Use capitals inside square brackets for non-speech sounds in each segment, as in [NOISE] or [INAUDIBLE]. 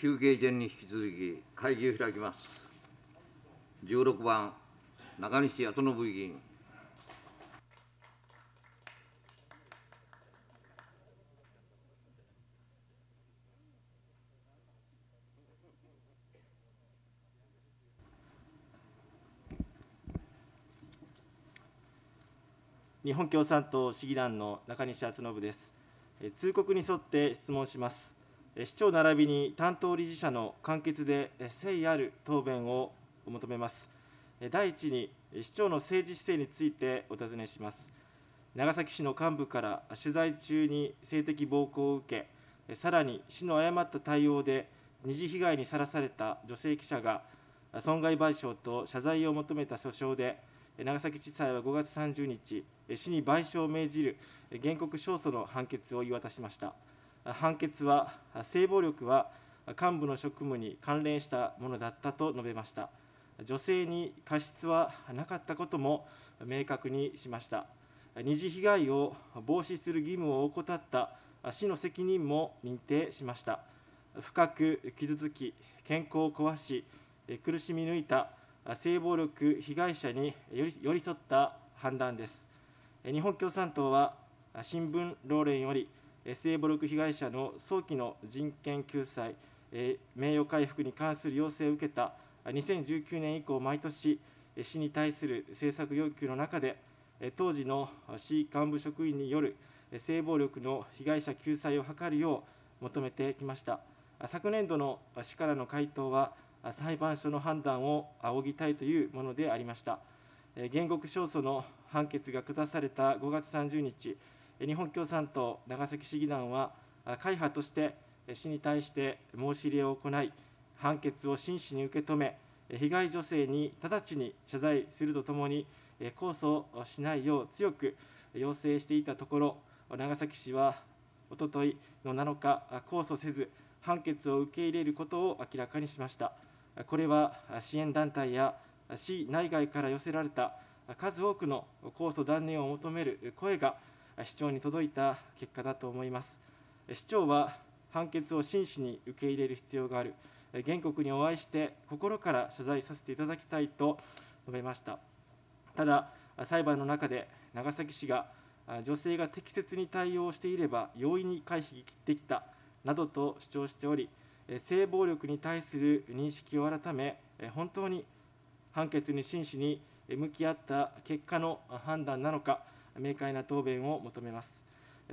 休憩前に引き続き会議を開きます。16番、中西康信議員。日本共産党市議団の中西敦信です。通告に沿って質問します。市長並びに担当理事者の簡潔で誠意ある答弁を求めます。第一に、市長の政治姿勢についてお尋ねします。長崎市の幹部から取材中に性的暴行を受け、さらに市の誤った対応で二次被害にさらされた女性記者が損害賠償と謝罪を求めた訴訟で、長崎地裁は5月30日、市に賠償を命じる原告勝訴の判決を言い渡しました。判決は、性暴力は幹部の職務に関連したものだったと述べました。女性に過失はなかったことも明確にしました。二次被害を防止する義務を怠った市の責任も認定しました。深く傷つき、健康を壊し、苦しみ抜いた性暴力被害者に寄り添った判断です。日本共産党は新聞労連より性暴力被害者の早期の人権救済、名誉回復に関する要請を受けた2019年以降、毎年、市に対する政策要求の中で、当時の市幹部職員による性暴力の被害者救済を図るよう求めてきました。昨年度の市からの回答は、裁判所の判断を仰ぎたいというものでありました。原告勝訴の判決が下された5月30日、日本共産党長崎市議団は、会派として市に対して申し入れを行い、判決を真摯に受け止め、被害女性に直ちに謝罪するとともに、控訴しないよう強く要請していたところ、長崎市はおとといの7日、控訴せず、判決を受け入れることを明らかにしました。これは支援団体や市内外から寄せられた数多くの控訴断念を求める声が市長に届いた結果だと思います。市長は判決を真摯に受け入れる必要がある、原告にお会いして心から謝罪させていただきたいと述べました。ただ、裁判の中で長崎市が女性が適切に対応していれば容易に回避できたなどと主張しており、性暴力に対する認識を改め、本当に判決に真摯に向き合った結果の判断なのか、明快な答弁を求めます。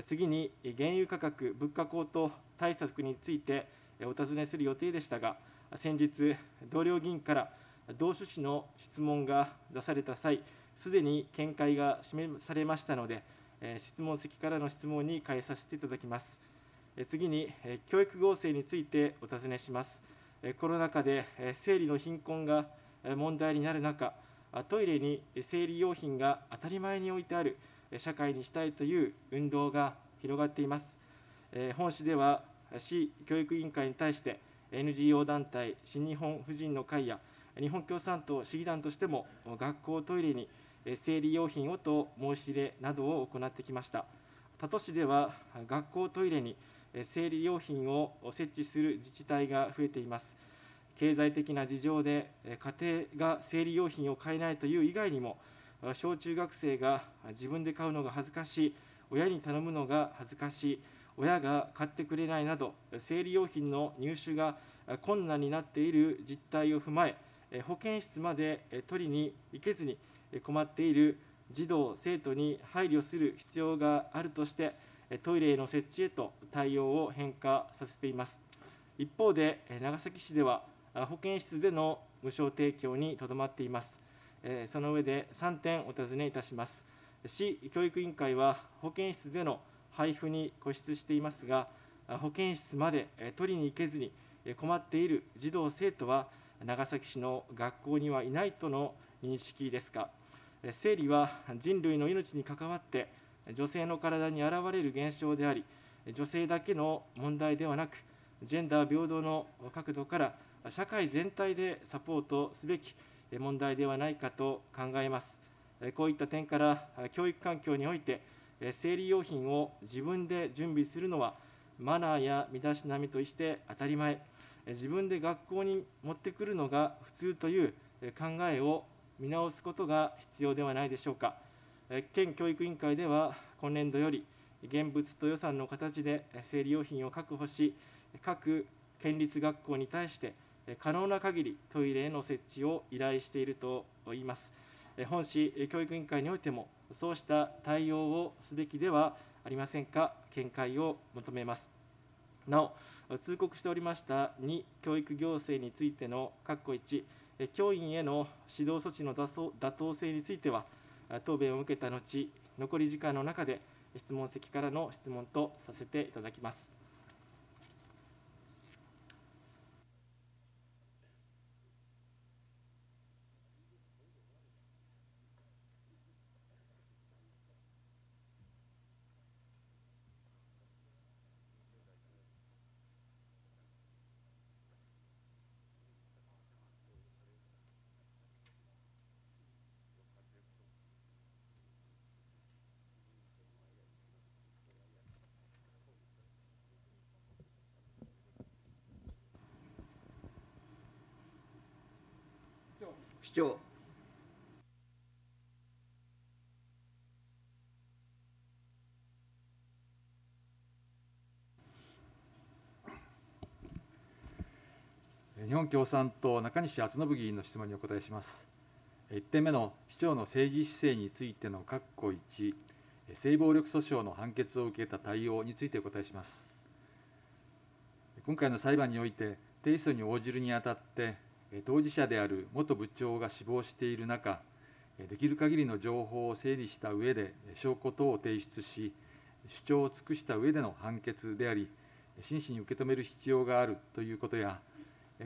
次に、原油価格、物価高騰対策についてお尋ねする予定でしたが、先日、同僚議員から同趣旨の質問が出された際、すでに見解が示されましたので、質問席からの質問に変えさせていただきます。次に、教育合成についてお尋ねします。コロナ禍で生理の貧困が問題になる中、トイレに生理用品が当たり前に置いてある社会にしたいという運動が広がっています。本市では、市教育委員会に対して、NGO 団体、新日本婦人の会や、日本共産党市議団としても、学校トイレに生理用品をと申し入れなどを行ってきました。他都市では、学校トイレに生理用品を設置する自治体が増えています。経済的な事情で家庭が生理用品を買えないという以外にも、小中学生が自分で買うのが恥ずかしい、親に頼むのが恥ずかしい、親が買ってくれないなど、生理用品の入手が困難になっている実態を踏まえ、保健室まで取りに行けずに困っている児童・生徒に配慮する必要があるとして、トイレへの設置へと対応を変化させています。一方で、長崎市では保健室での無償提供にとどまっています。その上で3点お尋ねいたします。市教育委員会は保健室での配布に固執していますが、保健室まで取りに行けずに困っている児童・生徒は長崎市の学校にはいないとの認識ですか。生理は人類の命に関わって女性の体に現れる現象であり、女性だけの問題ではなく、ジェンダー平等の角度から社会全体でサポートすべき問題ではないかと考えます。こういった点から、教育環境において、生理用品を自分で準備するのは、マナーや身だしなみとして当たり前、自分で学校に持ってくるのが普通という考えを見直すことが必要ではないでしょうか。県教育委員会では今年度より現物と予算の形で生理用品を確保し各県立学校に対して可能な限りトイレへの設置を依頼しているといいます本市教育委員会においてもそうした対応をすべきではありませんか見解を求めますなお通告しておりました2教育行政についての括弧1教員への指導措置の妥当性については答弁を受けた後残り時間の中で質問席からの質問とさせていただきます。長日本共産党中西敦信議員の質問にお答えします。1点目の市長の政治姿勢についての括弧1、性暴力訴訟の判決を受けた対応についてお答えします。今回の裁判において、提訴に応じるにあたって、当事者である元部長が死亡している中、できる限りの情報を整理した上で証拠等を提出し、主張を尽くした上での判決であり、真摯に受け止める必要があるということや、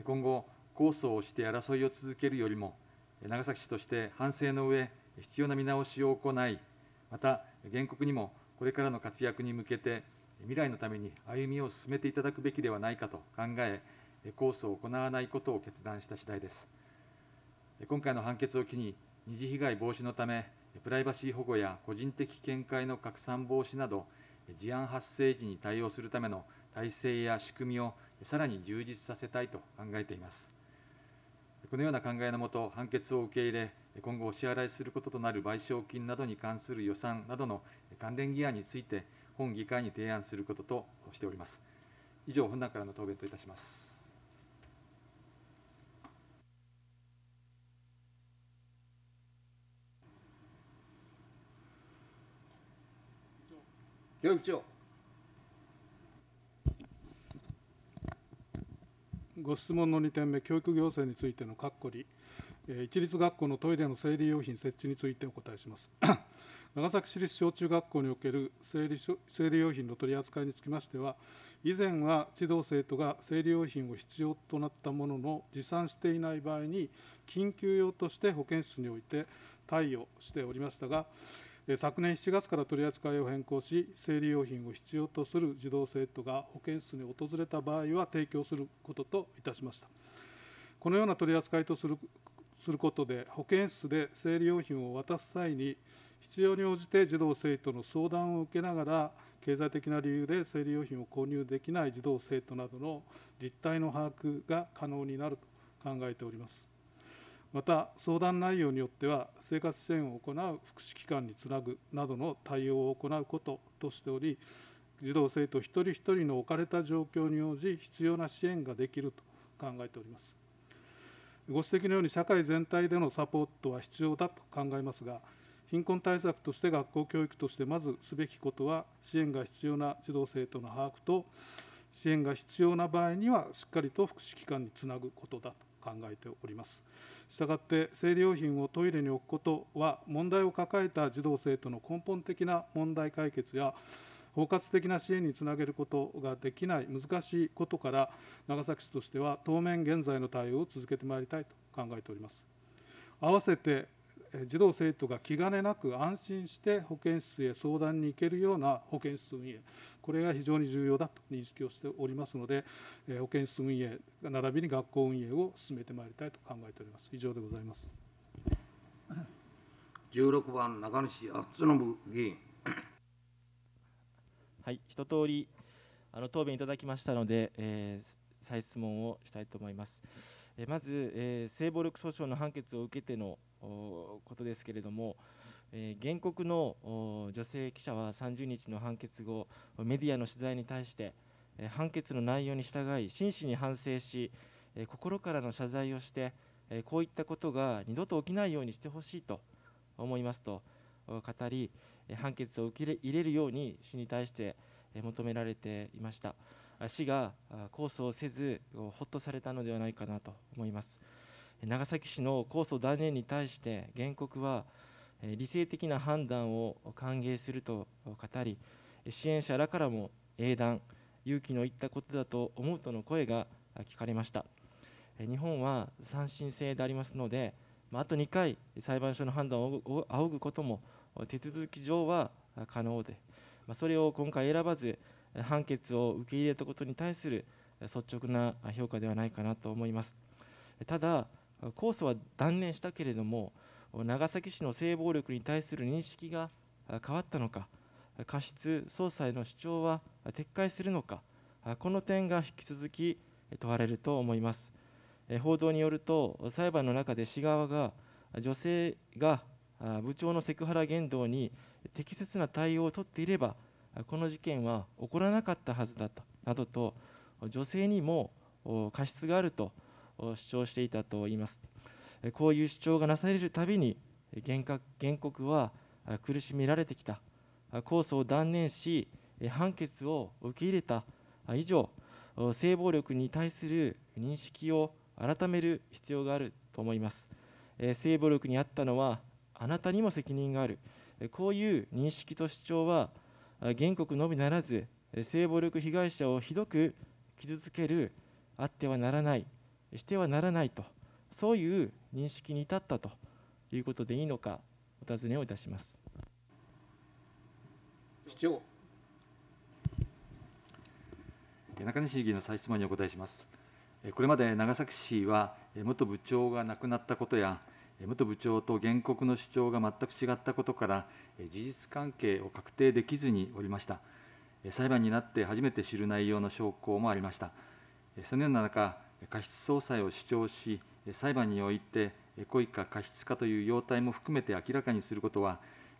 今後、控訴をして争いを続けるよりも、長崎市として反省の上、必要な見直しを行い、また原告にもこれからの活躍に向けて、未来のために歩みを進めていただくべきではないかと考え、控訴を行わないことを決断した次第です。今回の判決を機に、二次被害防止のため、プライバシー保護や個人的見解の拡散防止など、事案発生時に対応するための体制や仕組みをさらに充実させたいと考えています。このような考えのもと、判決を受け入れ、今後お支払いすることとなる賠償金などに関する予算などの関連議案について、本議会に提案することとしております。以上、本段からの答弁といたします。教育長。ご質問の2点目、教育行政についての括弧り、一律学校のトイレの生理用品設置についてお答えします。長崎市立小中学校における生理生理用品の取り扱いにつきましては、以前は児童・生徒が生理用品を必要となったものの、持参していない場合に、緊急用として保健室において貸与しておりましたが、昨年7月から取り扱いを変更し、生理用品を必要とする児童・生徒が保健室に訪れた場合は提供することといたしました。このような取り扱いとするすることで、保健室で生理用品を渡す際に、必要に応じて児童・生徒の相談を受けながら、経済的な理由で生理用品を購入できない児童・生徒などの実態の把握が可能になると考えております。また相談内容によっては生活支援を行う福祉機関につなぐなどの対応を行うこととしており児童生徒一人一人の置かれた状況に応じ必要な支援ができると考えております。ご指摘のように社会全体でのサポートは必要だと考えますが貧困対策として学校教育としてまずすべきことは支援が必要な児童生徒の把握と支援が必要な場合にはしっかりと福祉機関につなぐことだと。考えております。したがって生理用品をトイレに置くことは問題を抱えた児童生徒の根本的な問題解決や包括的な支援につなげることができない難しいことから長崎市としては当面現在の対応を続けてまいりたいと考えております。合わせて児童生徒が気兼ねなく安心して保健室へ相談に行けるような保健室運営、これが非常に重要だと認識をしておりますので、保健室運営、並びに学校運営を進めてまいりたいと考えております。以上でございます。16番、中西敦信議員。[COUGHS] はい、一通りあの答弁いただきましたので、えー再質問をしたいと思います。えまず、え性暴力訴訟の判決を受けてのことですけれども、え原告の女性記者は30日の判決後、メディアの取材に対して、え判決の内容に従い、真摯に反省し、え心からの謝罪をして、えこういったことが二度と起きないようにしてほしいと思いますと語り、判決を受け入れるように市に対して求められていました。市が控訴をせず、ほっとされたのではないかなと思います。長崎市の控訴断念に対して、原告は理性的な判断を歓迎すると語り、支援者らからも英断、勇気のいったことだと思うとの声が聞かれました。日本は三審制でありますので、あと2回、裁判所の判断を仰ぐことも手続き上は可能で、それを今回選ばず、判決を受け入れたことに対する率直な評価ではないかなと思います。ただ、控訴は断念したけれども、長崎市の性暴力に対する認識が変わったのか、過失総裁の主張は撤回するのか、この点が引き続き問われると思います。報道によると、裁判の中で市側が、女性が部長のセクハラ言動に適切な対応を取っていれば、この事件は起こらなかったはずだとなどと、女性にも過失があると主張していたといいます。こういう主張がなされるたびに、原告は苦しめられてきた、控訴を断念し、判決を受け入れた以上、性暴力に対する認識を改める必要があると思います。性暴力にあったのはあなたにも責任がある、こういう認識と主張は、原告のみならず、性暴力被害者をひどく傷つける、あってはならない、してはならないと、そういう認識に至ったということでいいのか、お尋ねをいたします。市長中西議員の再質問にお答えします。これまで長崎市は、元部長が亡くなったことや、元部長と原告の主張が全く違ったことから、事実関係を確定できずにおりました。裁判になって初めて知る内容の証拠もありました。そのような中、過失総裁を主張し、裁判において故意か過失かという要態も含めて明らかにすることは、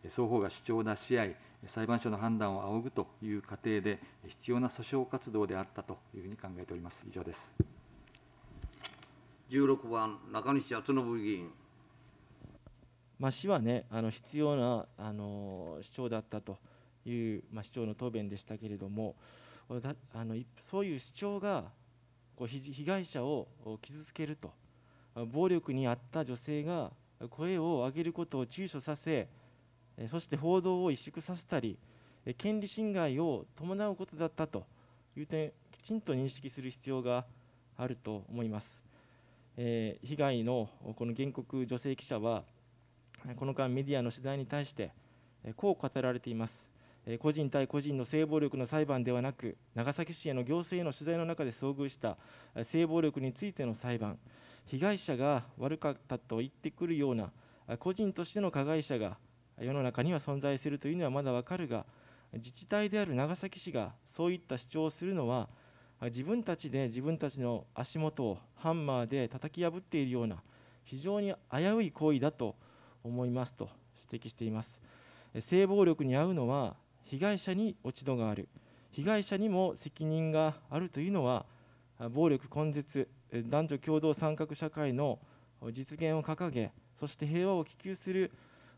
双方が主張を出し合い、裁判所の判断を仰ぐという過程で必要な訴訟活動であったというふうに考えております。以上です。16番、中西敦信議員。まあ、市はね、あの必要なあの主張だったという、まあ、市長の答弁でしたけれども、だあのそういう主張がこう被害者を傷つけると、暴力にあった女性が声を上げることを躊躇させ、そして報道を萎縮させたり、権利侵害を伴うことだったという点、きちんと認識する必要があると思います。えー、被害のこの原告女性記者は、この間、メディアの取材に対して、こう語られています。個人対個人の性暴力の裁判ではなく、長崎市への行政への取材の中で遭遇した性暴力についての裁判、被害者が悪かったと言ってくるような、個人としての加害者が世の中には存在するというのはまだわかるが、自治体である長崎市がそういった主張をするのは、自分たちで自分たちの足元をハンマーで叩き破っているような、非常に危うい行為だと思いますと指摘しています。性暴力に遭うのは、被害者に落ち度がある、被害者にも責任があるというのは、暴力根絶、男女共同参画社会の実現を掲げ、そして平和を希求する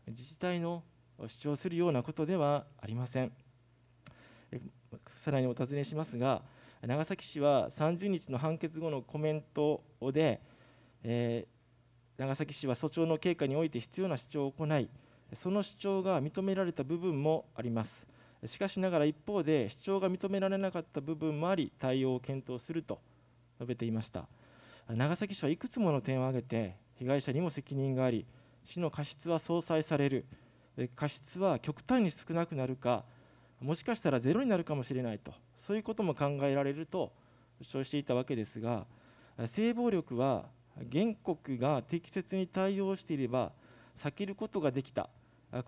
自治体の主張するようなことではありません。さらにお尋ねしますが、長崎市は30日の判決後のコメントで、えー、長崎市は訴訟の経過において必要な主張を行い、その主張が認められた部分もあります。しかしながら一方で、主張が認められなかった部分もあり、対応を検討すると述べていました。長崎市はいくつもの点を挙げて、被害者にも責任があり、市の過失は相殺される、過失は極端に少なくなるか、もしかしたらゼロになるかもしれないと、そういうことも考えられると主張していたわけですが、性暴力は原告が適切に対応していれば避けることができた、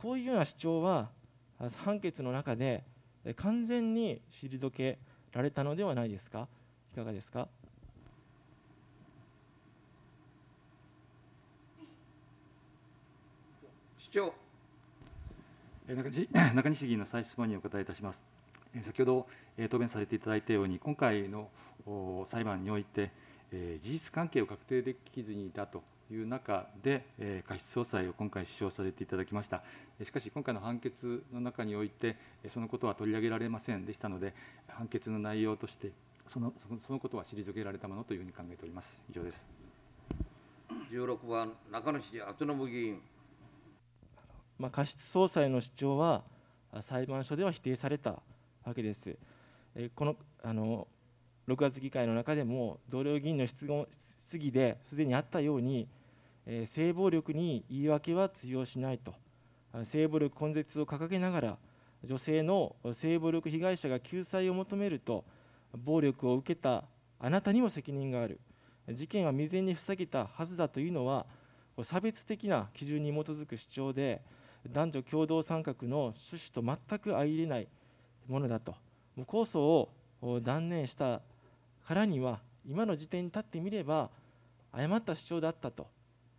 こういうような主張は判決の中で完全に退けられたのではないですか？いかがですか？市長。[CLEARS THROAT] 中西議員の再質問にお答えいたします。先ほど答弁されていただいたように、今回の裁判において、事実関係を確定できずにいたと。いう中で、えー過失総裁を今回、主張させていただきました。えーしかし、今回の判決の中において、えーそのことは取り上げられませんでしたので、判決の内容として、そのそのそのことは退けられたものというふうに考えております。以上です。16番中西敦信議員まあ、過失総裁の主張はあ裁判所では否定されたわけです。えーこのあの6月議会の中でも同僚議員の質問質疑ですでにあったように、え性暴力に言い訳は通用しないと。性暴力根絶を掲げながら女性の性暴力被害者が救済を求めると暴力を受けたあなたにも責任がある。事件は未然に防げたはずだというのは差別的な基準に基づく主張で男女共同参画の趣旨と全く相入れないものだと。もう控訴を断念したからには今の時点に立ってみれば誤った主張だったと。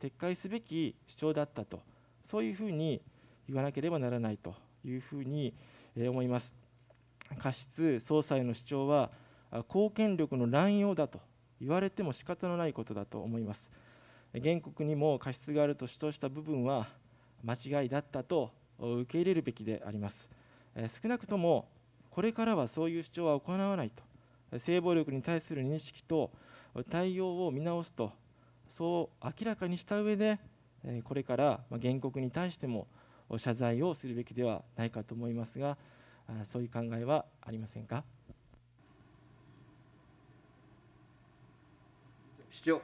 撤回すべき主張だったとそういうふうに言わなければならないというふうに思います。過失総裁の主張は公権力の乱用だと言われても仕方のないことだと思います。原告にも過失があると主張した部分は間違いだったと受け入れるべきであります。少なくともこれからはそういう主張は行わないと、性暴力に対する認識と対応を見直すと、そう明らかにした上で、えーこれから原告に対しても謝罪をするべきではないかと思いますが、そういう考えはありませんか？市長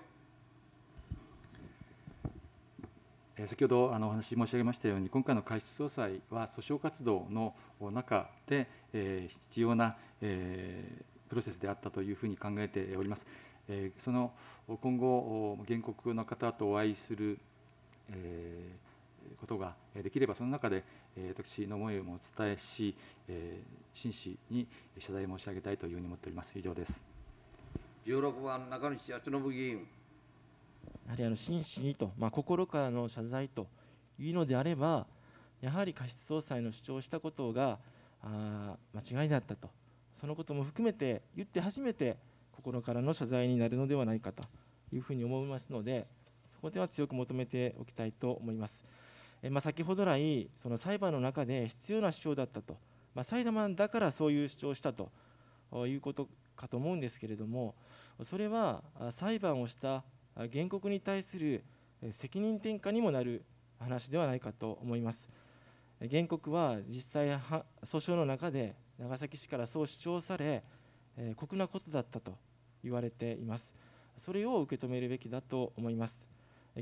先ほどあのお話申し上げましたように、今回の過失総裁は訴訟活動の中で、えー必要な、えープロセスであったというふうに考えております。えーその今後、お原告の方とお会いする、えーことができれば、その中で、えー私の思いもお伝えし、えー真摯に謝罪申し上げたいというふうに思っております。以上です。16番中西敦信議員やはりあの真摯にと、まあ、心からの謝罪というのであれば、やはり過失総裁の主張したことがあー間違いだったと、そのことも含めて言って初めて心からの謝罪になるのではないかというふうに思いますので、そこでは強く求めておきたいと思います。えまあ、先ほど来、その裁判の中で必要な主張だったと、まあ、裁判だからそういう主張をしたということかと思うんですけれども、それは裁判をした原告に対する責任転嫁にもなる話ではないかと思います。原告は実際訴訟の中で長崎市からそう主張され、え酷なことだったと言われています。それを受け止めるべきだと思います。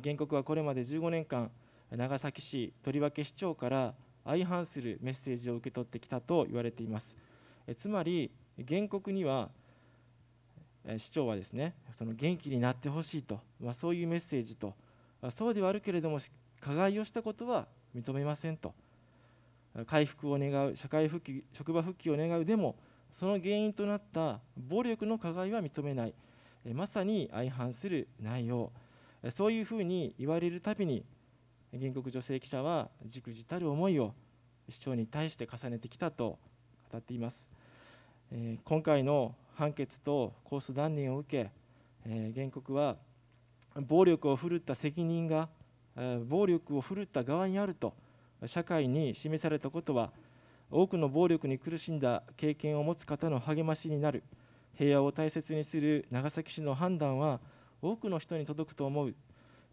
原告はこれまで15年間、長崎市とりわけ市長から相反するメッセージを受け取ってきたと言われています。えつまり原告にはえ市長はですねその元気になってほしいと、まあ、そういうメッセージと、あそうではあるけれどもし加害をしたことは認めませんと回復を願う社会復帰職場復帰を願うでもその原因となった暴力の加害は認めないまさに相反する内容そういうふうに言われるたびに原告女性記者はじくじたる思いを市長に対して重ねてきたと語っています。え今回の判決と控訴断念を受け、え原告は暴力を振るった責任が、えー暴力を振るった側にあると社会に示されたことは多くの暴力に苦しんだ経験を持つ方の励ましになる平和を大切にする長崎市の判断は多くの人に届くと思う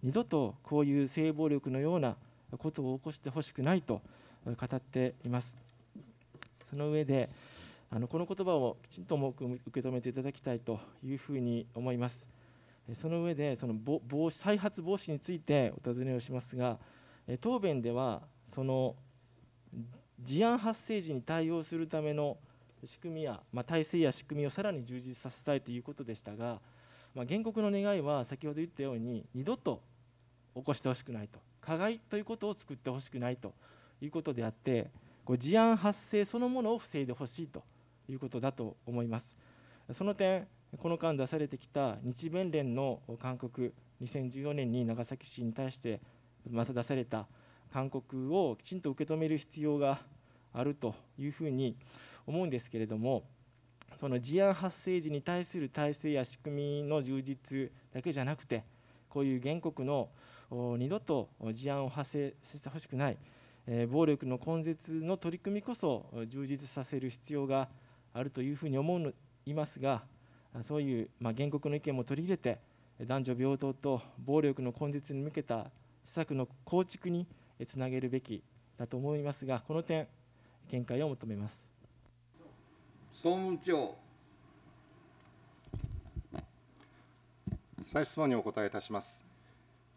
二度とこういう性暴力のようなことを起こしてほしくないと語っています。その上であのこの言葉をきちんと重く受け止めていただきたいというふうに思います。えその上でその防防止再発防止についてお尋ねをしますが、え答弁ではその事案発生時に対応するための仕組みや、まあ、体制や仕組みをさらに充実させたいということでしたが、まあ、原告の願いは先ほど言ったように二度と起こしてほしくないと加害ということを作ってほしくないということであってこう事案発生そのものを防いでほしいということだと思います。その点、この間出されてきた日弁連の勧告、2014年に長崎市に対してまた出された勧告をきちんと受け止める必要があるというふうに思うんですけれどもその事案発生時に対する体制や仕組みの充実だけじゃなくてこういう原告の二度と事案を発生させてほしくない暴力の根絶の取り組みこそ充実させる必要があるというふうに思いますがそういう、ま、原告の意見も取り入れて男女平等と暴力の根絶に向けた施策の構築につなげるべきだと思いますがこの点見解を求めます総務長再質問にお答えいたします。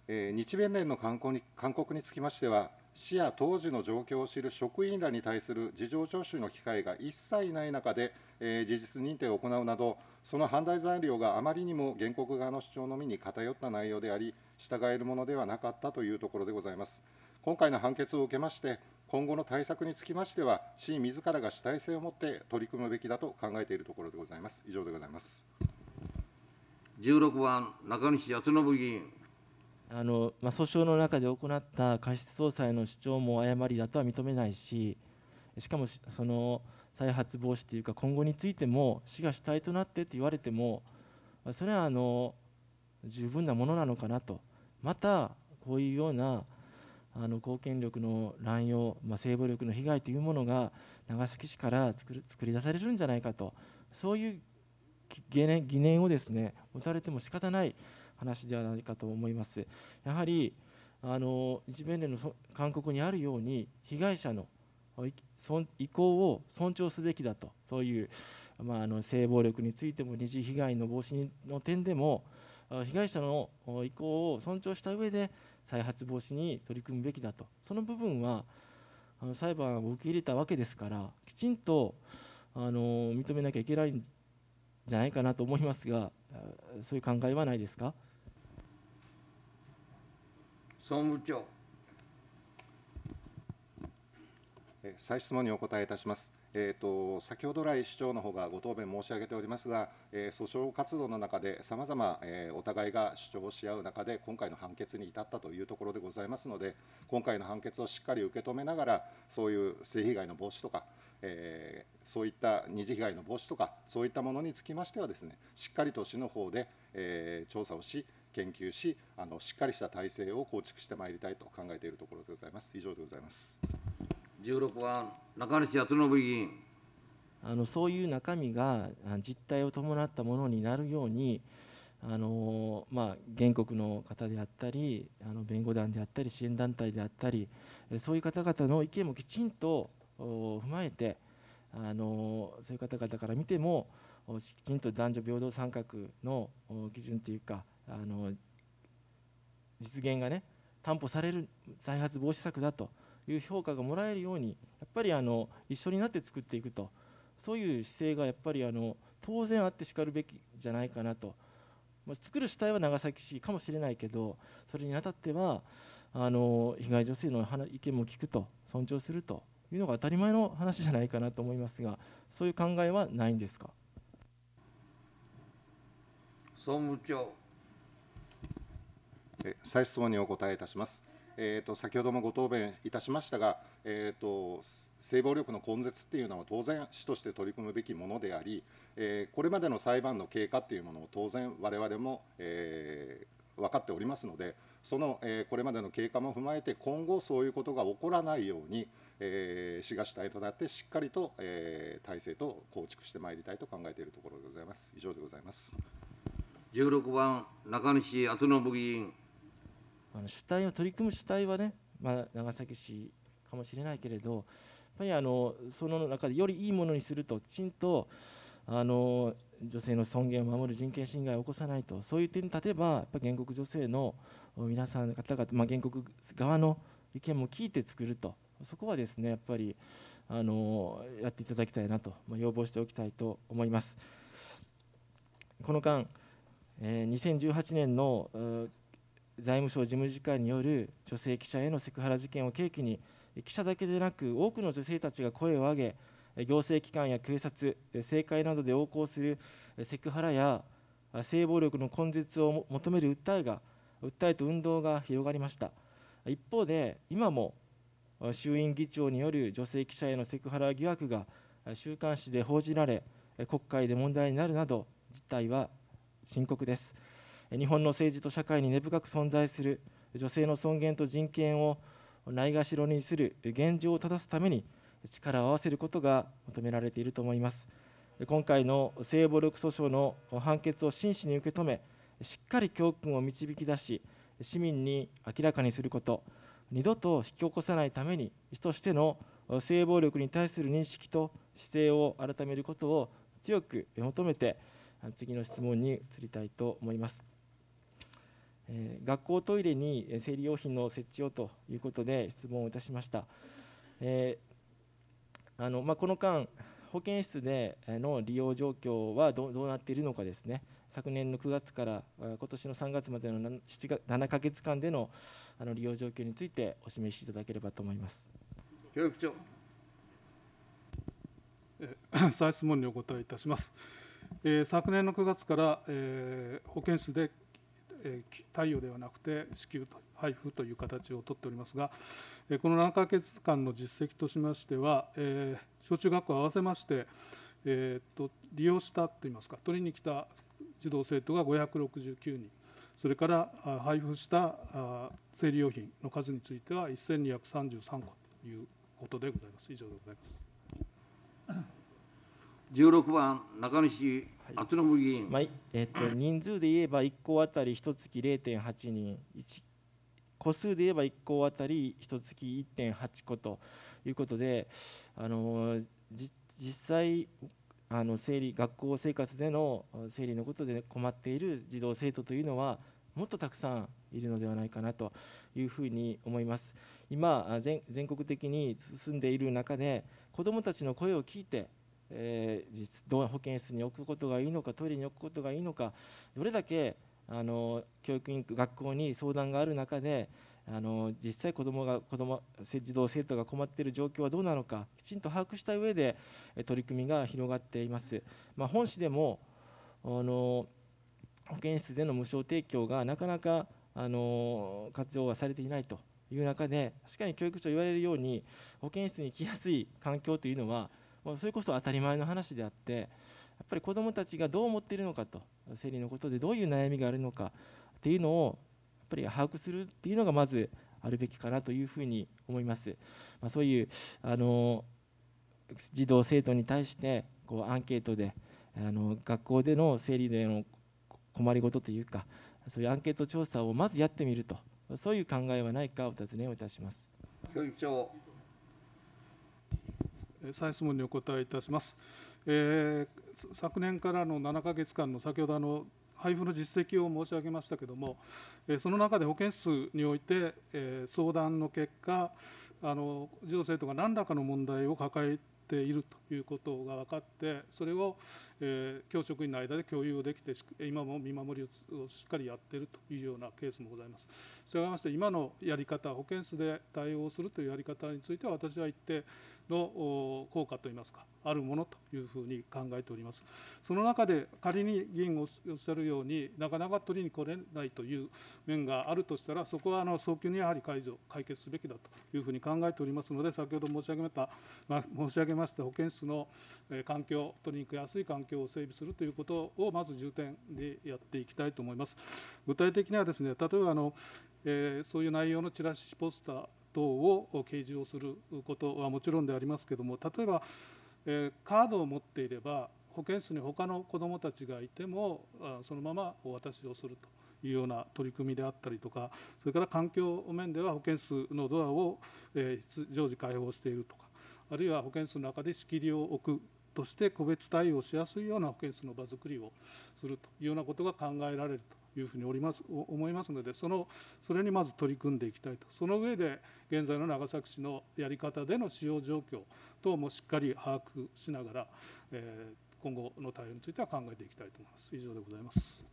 えー日弁連の勧告に勧告につきましては、市や当時の状況を知る職員らに対する事情聴取の機会が一切ない中で、えー事実認定を行うなど、その判断材料があまりにも原告側の主張のみに偏った内容であり、従えるものではなかったというところでございます。今回の判決を受けまして、今後の対策につきましては、市自らが主体性を持って取り組むべきだと考えているところでございます。以上でございます。16番中西康信議員あの、まあ、訴訟の中で行った過失総裁の主張も誤りだとは認めないししかもしその再発防止というか今後についても市が主体となってって言われてもまあそれはあの十分なものなのかなとまたこういうようなあの公権力の乱用、まあ、性暴力の被害というものが長崎市から作る作り出されるんじゃないかとそういう疑念疑念をですね持たれても仕方ない話ではないかと思います。やはりあの日弁連の勧告にあるように被害者の意向を尊重すべきだとそういう、まあ、あの性暴力についても二次被害の防止の点でも被害者の意向を尊重した上で再発防止に取り組むべきだと。その部分はあの裁判を受け入れたわけですからきちんとあの認めなきゃいけないんじゃないかなと思いますがそういう考えはないですか？総務長。再質問にお答えいたします。えー、と先ほど来市長の方がご答弁申し上げておりますが、えー訴訟活動の中でさまざまお互いが主張し合う中で今回の判決に至ったというところでございますので今回の判決をしっかり受け止めながらそういう性被害の防止とか、えーそういった二次被害の防止とかそういったものにつきましてはですねしっかりと市の方で、えー調査をし研究しあのしっかりした体制を構築してまいりたいと考えているところでございます。以上でございます。16番中西康信議員あのそういう中身が実態を伴ったものになるようにあの、まあ、原告の方であったりあの弁護団であったり支援団体であったりそういう方々の意見もきちんと踏まえてあのそういう方々から見てもきちんと男女平等参画の基準というかあの実現がね担保される再発防止策だという評価がもらえるようにやっぱりあの一緒になって作っていくと。そういう姿勢がやっぱりあの当然あってしかるべきじゃないかなと、まあ、作る主体は長崎市かもしれないけどそれにあたってはあの被害女性の意見も聞くと尊重するというのが当たり前の話じゃないかなと思いますがそういう考えはないんですか？総務長。え再質問にお答えいたします。えー、と先ほどもご答弁いたしましたが、えー、と性暴力の根絶っていうのは当然、市として取り組むべきものであり、えーこれまでの裁判の経過っていうものを当然、我々も、えー分かっておりますので、その、えーこれまでの経過も踏まえて、今後、そういうことが起こらないように、えー市が主体となって、しっかりと、えー体制と構築してまいりたいと考えているところでございます。以上でございます。16番中西康信議員あの主体を取り組む主体はね、まあ、長崎市かもしれないけれどやっぱりあのその中でよりいいものにするときちんとあの女性の尊厳を守る人権侵害を起こさないとそういう点に立てばやっぱ原告女性の皆さん方々、まあ、原告側の意見も聞いて作るとそこはですねやっぱりあのやっていただきたいなと、まあ、要望しておきたいと思います。この間、えー2018年のうー財務省事務次官による女性記者へのセクハラ事件を契機に記者だけでなく多くの女性たちが声を上げ行政機関や警察政界などで横行するセクハラや性暴力の根絶を求める訴えが訴えと運動が広がりました一方で今も衆院議長による女性記者へのセクハラ疑惑が週刊誌で報じられ、国会で問題になるなど、事態は深刻です。日本の政治と社会に根深く存在する女性の尊厳と人権をないがしろにする現状を正すために力を合わせることが求められていると思います。今回の性暴力訴訟の判決を真摯に受け止め、しっかり教訓を導き出し、市民に明らかにすること、二度と引き起こさないために、市としての性暴力に対する認識と姿勢を改めることを強く求めて、次の質問に移りたいと思います。えー、学校トイレに生理用品の設置をということで質問をいたしました。えー、あのまあ、この間、保健室での利用状況はどうなっているのかですね、昨年の9月から今年の3月までの7月7ヶ月間でのあの利用状況についてお示しいただければと思います。教育長再 [COUGHS] 質問にお答えいたします。えー、昨年の9月から、えー、保健室でえ貸与ではなくて支給と配布という形をとっておりますが、この7か月間の実績としましては、小中学校合わせまして、利用したといいますか取りに来た児童生徒が569人それから配布した生理用品の数については1233個ということでございます。以上でございます。16番中西厚信議員、まあえっと、人数で言えば1校あたり1月0.8人個数で言えば1校あたり1月1.8個ということであの実際あの生理学校生活での生理のことで困っている児童生徒というのはもっとたくさんいるのではないかなというふうに思います。今全国的に進んでいる中で子どもたちの声を聞いてえー、実保健室に置くことがいいのかトイレに置くことがいいのかどれだけあの教育委員学校に相談がある中であの実際子どもが子ども児童生徒が困っている状況はどうなのかきちんと把握した上で取り組みが広がっています。まあ、本市でもあの保健室での無償提供がなかなかあの活用はされていないという中で確かに教育長言われるように保健室に行きやすい環境というのはそれこそ当たり前の話であってやっぱり子どもたちがどう思っているのかと生理のことでどういう悩みがあるのかっていうのをやっぱり把握するっていうのがまずあるべきかなというふうに思います。まあ、そういうあの児童生徒に対してこうアンケートであの学校での生理での困りごとというかそういうアンケート調査をまずやってみるとそういう考えはないかお尋ねをいたします。教育長再質問にお答えいたします。えー、昨年からの7か月間の先ほどあの配布の実績を申し上げましたけれども、えその中で保健室において、え相談の結果あの児童生徒が何らかの問題を抱えているということが分かってそれを、えー、教職員の間で共有できて今も見守りをしっかりやっているというようなケースもございます。したがいまして今のやり方保健室で対応するというやり方については私は一定の効果といいますかあるものというふうに考えておりますその中で仮に議員おっしゃるようになかなか取りに来れないという面があるとしたらそこはあの早急にやはり解除解決すべきだというふうに考えておりますので先ほど申し上げました、まあ、申し上げました保健室の環境取りにくやすい環境を整備するということをまず重点でやっていきたいと思います。具体的にはですね例えばあのえー、そういう内容のチラシポスター等を掲示をすることはもちろんでありますけれども例えば、えー、カードを持っていれば保健室に他の子どもたちがいてもそのままお渡しをするというような取り組みであったりとかそれから環境面では保健室のドアを、常時開放しているとかあるいは保健室の中で仕切りを置くとして個別対応しやすいような保健室の場づくりをするというようなことが考えられるというふうにおります思いますのでそのそれにまず取り組んでいきたいと。その上で現在の長崎市のやり方での使用状況等もしっかり把握しながら、えー、今後の対応については考えていきたいと思います。以上でございます。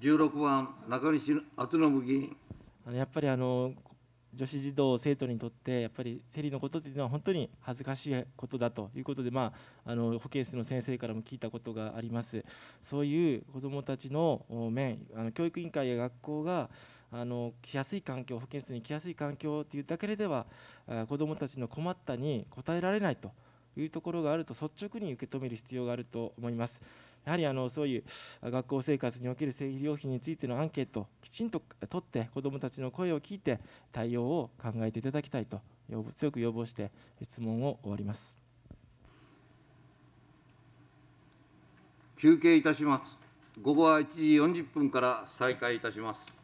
16番中西敦信議員。やっぱりあの女子児童生徒にとってやっぱり生理のことというのは本当に恥ずかしいことだということで、まあ、あの保健室の先生からも聞いたことがありますそういう子どもたちの面あの教育委員会や学校があの来やすい環境、保健室に来やすい環境というだけでは、子どもたちの困ったに応えられないというところがあると、率直に受け止める必要があると思います。やはりあのそういう学校生活における生理用品についてのアンケートをきちんと取って、子どもたちの声を聞いて、対応を考えていただきたいと強く要望して、質問を終わります。休憩いたします。午後は1時40分から再開いたします。